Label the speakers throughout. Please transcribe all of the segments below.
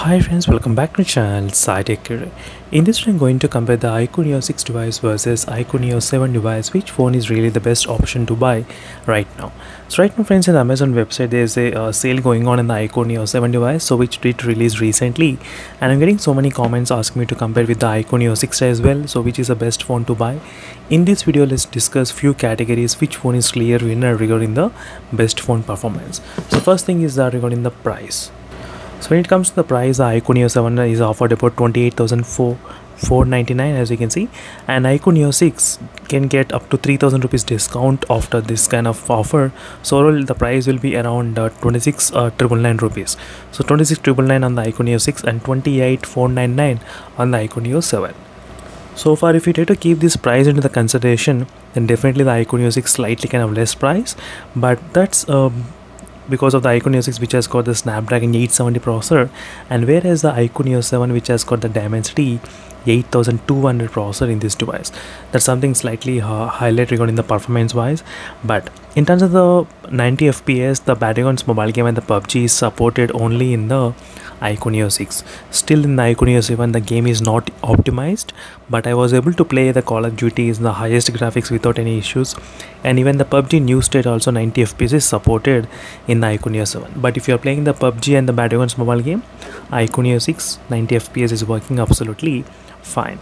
Speaker 1: Hi friends, welcome back to the channel Sai Tech. In this video, I'm going to compare the iQOO Neo 6 device versus iQOO Neo 7 device. Which phone is really the best option to buy right now? So right now friends, in the Amazon website, there's a uh, sale going on in the iQOO Neo 7 device, so which did release recently. And I'm getting so many comments asking me to compare with the iQOO Neo 6 as well. So which is the best phone to buy? In this video, let's discuss few categories which phone is clear winner regarding the best phone performance. So first thing is that regarding the price. So when it comes to the price, the iQOO Neo 7 is offered about 28,499 as you can see. And iQOO Neo 6 can get up to 3000 rupees discount after this kind of offer. So overall the price will be around uh, 26 uh, rupees. So 26 on the iQOO Neo 6 and 28499 on the iQOO Neo 7 so far if you try to keep this price into the consideration then definitely the iQOO Neo 6 slightly kind of less price. But that's um, because of the Neo 6 which has got the Snapdragon 870 processor and whereas the Neo 7 which has got the Dimensity 8200 processor in this device? That's something slightly uh, highlight regarding the performance wise but in terms of the 90 fps the battlegrounds mobile game and the pubg is supported only in the Neo 6 still in the Neo 7 the game is not optimized but I was able to play the Call of Duty in the highest graphics without any issues. And even the PUBG new state also 90 FPS is supported in the Neo 7 but if you are playing the PUBG and the Battlegrounds mobile game Neo 6 90 FPS is working absolutely fine.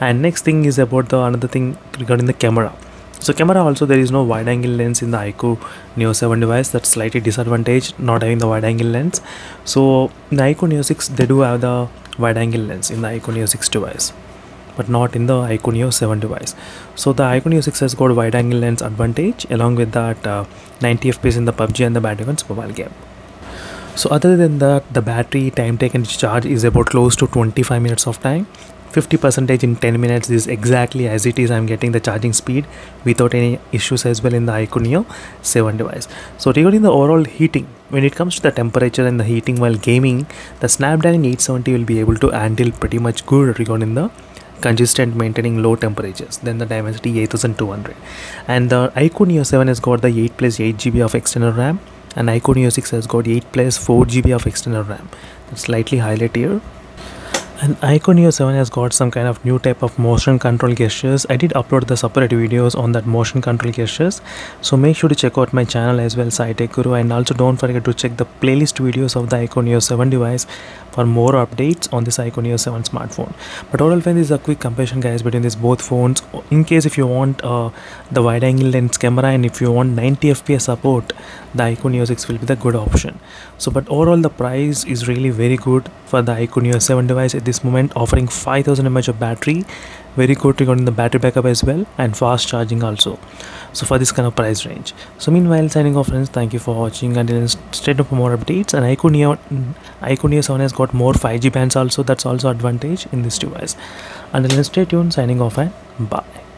Speaker 1: And next thing is about the another thing regarding the camera so camera also there is no wide angle lens in the iQOO Neo 7 device. That's slightly disadvantage not having the wide angle lens. So in the iQOO Neo 6 they do have the wide angle lens in the iQOO Neo 6 device but not in the iQOO Neo 7 device. So the iQOO Neo 6 has got wide angle lens advantage along with that uh, 90 fps in the PUBG and the Battlegrounds mobile game. So other than that the battery time taken to charge is about close to 25 minutes of time 50 percentage in 10 minutes is exactly as it is. I'm getting the charging speed without any issues as well in the iQOO Neo 7 device. So regarding the overall heating when it comes to the temperature and the heating while gaming the snapdragon 870 will be able to handle pretty much good regarding the consistent maintaining low temperatures than the Dimensity 8200 and the iQOO Neo 7 has got the 8 plus 8 GB of external RAM and iQOO Neo 6 has got 8 plus 4 GB of external RAM. That's slightly highlighted here and iQOO Neo 7 has got some kind of new type of motion control gestures. I did upload the separate videos on that motion control gestures. So make sure to check out my channel as well, Sai Tech Guru. And also don't forget to check the playlist videos of the iQOO Neo 7 device for more updates on this iQOO Neo 7 smartphone. But overall friends, this is a quick comparison guys between these both phones. In case if you want uh, the wide angle lens camera and if you want 90 fps support, the iQOO Neo 6 will be the good option. So but overall the price is really very good for the iQOO Neo 7 device at this moment offering 5000 mAh of battery very good regarding the battery backup as well and fast charging also. So for this kind of price range. So meanwhile signing off friends thank you for watching and stay tuned for more updates. And iQOO Neo 7 has got more 5G bands also. That's also advantage in this device. And then stay tuned. Signing off and bye